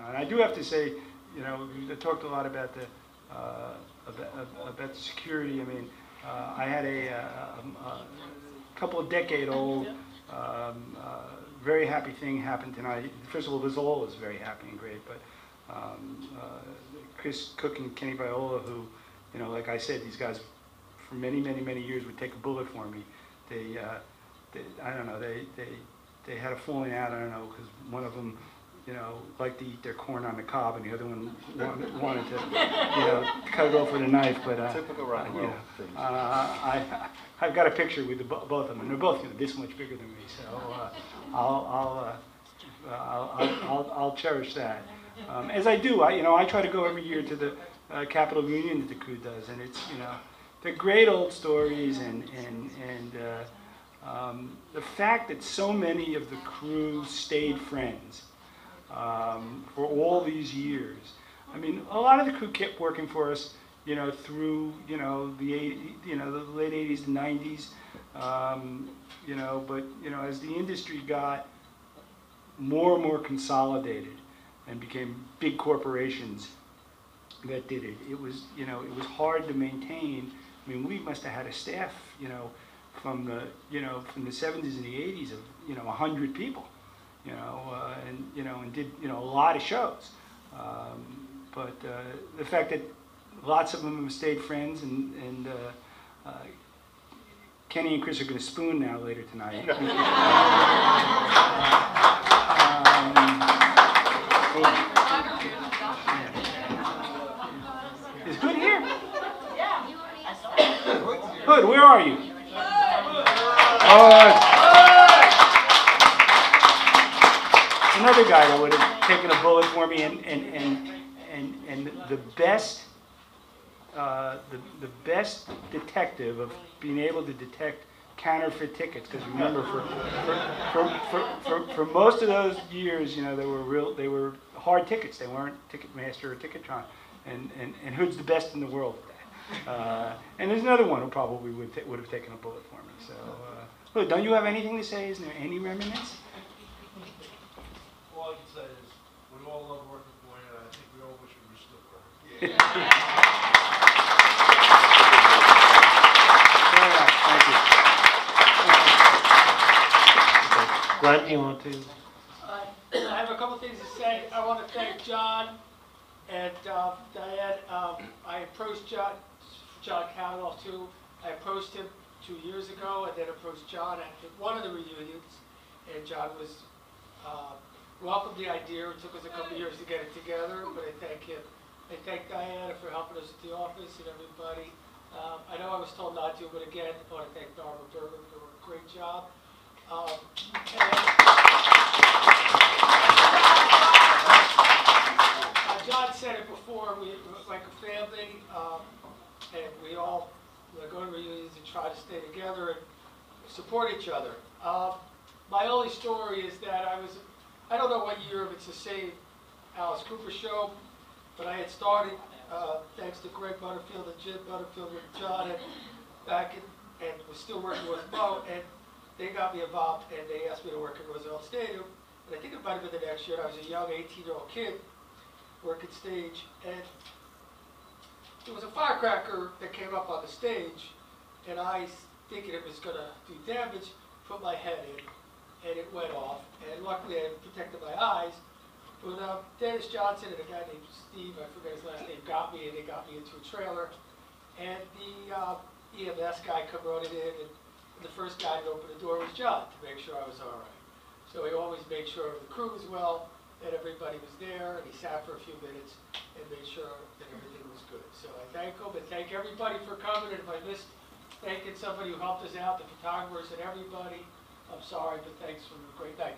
know, and I do have to say, you know, we talked a lot about the, uh, about, about security. I mean, uh, I had a, uh, um, a couple of decade-old, um, uh, very happy thing happen tonight. First of all, this all is very happy and great, but um, uh, Chris Cook and Kenny Viola, who, you know, like I said, these guys for many, many, many years would take a bullet for me. They, uh, they I don't know, they, they, they had a falling out, I don't know, because one of them, you know, liked to eat their corn on the cob, and the other one wanted, wanted to, you know, cut it off with a knife, but, uh, Typical rock and you roll know, things. uh, I, I've got a picture with the, both of them, and they're both, you know, this much bigger than me, so, uh, I'll, I'll, uh, I'll, I'll, I'll- I'll cherish that. Um, as I do, I, you know, I try to go every year to the, uh, Capitol reunion that the crew does, and it's, you know, they're great old stories, and, and, and, uh, um, the fact that so many of the crew stayed friends, um, for all these years. I mean, a lot of the crew kept working for us, you know, through, you know, the eight, you know, the late eighties and nineties. Um, you know, but, you know, as the industry got more and more consolidated and became big corporations that did it, it was, you know, it was hard to maintain. I mean, we must have had a staff, you know, from the, you know, from the seventies and the eighties of, you know, a hundred people you know, uh, and, you know, and did, you know, a lot of shows. Um, But uh, the fact that lots of them have stayed friends and, and uh, uh, Kenny and Chris are gonna spoon now later tonight. Um, Is Hood here? Hood, where are you? Hood. Another guy that would have taken a bullet for me, and and and and, and the best, uh, the the best detective of being able to detect counterfeit tickets. Because remember, for for, for, for for most of those years, you know, they were real, they were hard tickets. They weren't Ticketmaster or Ticketron, and and and Hood's the best in the world at that. Uh, and there's another one who probably would would have taken a bullet for me. So, uh, Hood, don't you have anything to say? Isn't there any remnants? All I can say is, we all love working for you, and I think we all wish we were still working. Fair thank you. Glenn, you want to? Uh, I have a couple things to say. I want to thank John and uh, Diane. Um, I approached John, John Cavanaugh too. I approached him two years ago and then approached John at one of the reunions. And John was, uh, welcomed the idea. It took us a couple of years to get it together, but I thank him. I thank Diana for helping us at the office and everybody. Um, I know I was told not to, but again, I want to thank Barbara Berger for a great job. Um, uh, John said it before, we, like a family, um, and we all like, go to reunions and try to stay together and support each other. Um, my only story is that I was, I don't know what year if it's the same Alice Cooper show, but I had started, uh, thanks to Greg Butterfield and Jim Butterfield and John and back in, and was still working with Mo, and they got me involved and they asked me to work at Roosevelt Stadium. And I think it might have been the next year, I was a young 18-year-old kid working stage, and there was a firecracker that came up on the stage, and I, thinking it was gonna do damage, put my head in, and it went off. And luckily, I protected my eyes. But uh, Dennis Johnson and a guy named Steve, I forget his last name, got me, and they got me into a trailer. And the uh, EMS guy come running in, and the first guy to open the door was John to make sure I was all right. So he always made sure the crew was well, that everybody was there, and he sat for a few minutes and made sure that everything was good. So I thank him and thank everybody for coming, and if I missed thanking somebody who helped us out, the photographers and everybody, I'm sorry, but thanks for a great night.